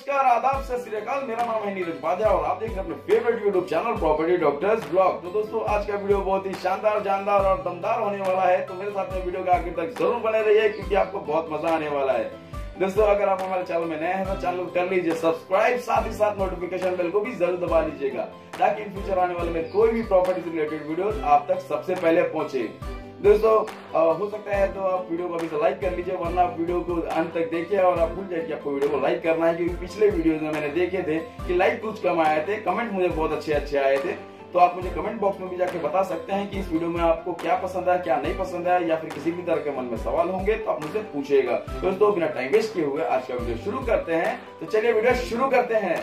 नमस्कार, आदाब, सत मेरा नाम है नीरज बाजा और आप देख रहे हैं अपने favourite YouTube channel property doctors blog तो दोस्तों, आज का वीडियो बहुत ही शानदार, जानदार और दमदार होने वाला है। तो मेरे साथ में वीडियो के आखिर तक ज़रूर बने रहिए, क्योंकि आपको बहुत मज़ा आने वाला है। दोस्तों, अगर आप हमारे चैनल में नए हैं तो चैनल कर लीजिए सब्सक्राइब साथ ही साथ नोटिफिकेशन बेल को भी ज़रूर दबा लीजिएगा ताकि इन फ्यूचर आने वाले में कोई भी प्रॉपर्टी से रिलेटेड वीडियो आप तक सबसे पहले पहुँचे। दोस्तों हो सकता है तो आप वीडियो को अभी से लाइक कर लीजिए, वरना आप वीडियो को अंत तक देखिए और आप भूल जाए कि आपको वीडियो को लाइक करना है, क्योंकि पिछले वीडियो में मैंने देखे थे कि लाइक कुछ कम आए थे कमेंट मुझे बहुत अच्छे अच्छे आए थे। तो आप मुझे कमेंट बॉक्स में भी जाके बता सकते हैं कि इस वीडियो में आपको क्या पसंद है क्या नहीं पसंद है या फिर किसी भी तरह के मन में सवाल होंगे तो आप मुझे पूछेगा दोस्तों, बिना टाइम वेस्ट किए हुए आज का वीडियो शुरू करते हैं। तो चलिए वीडियो शुरू करते हैं।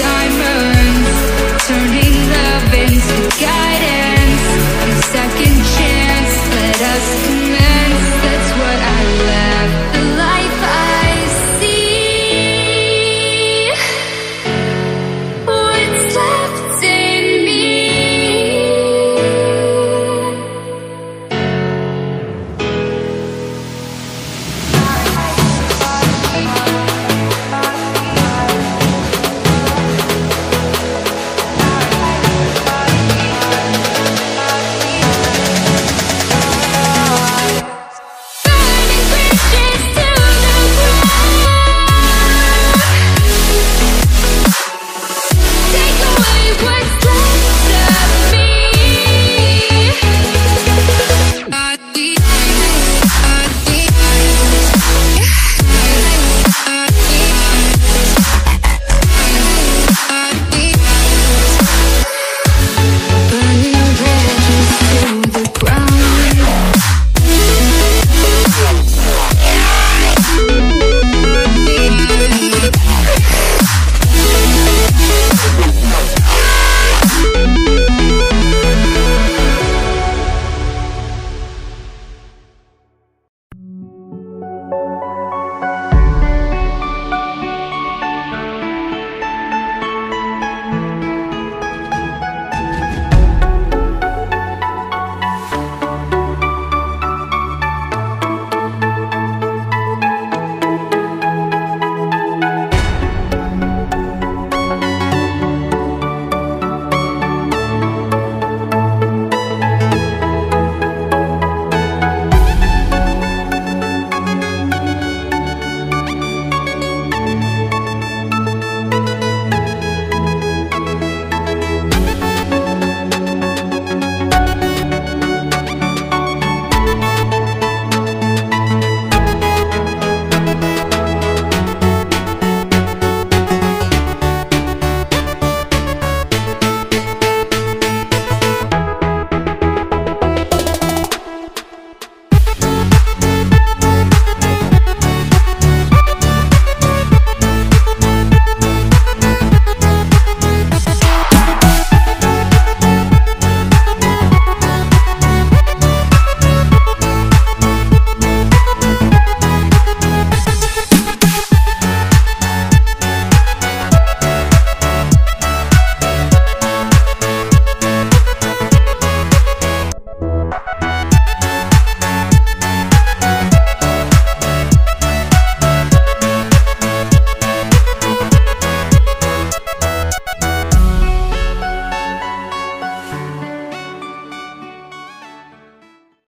time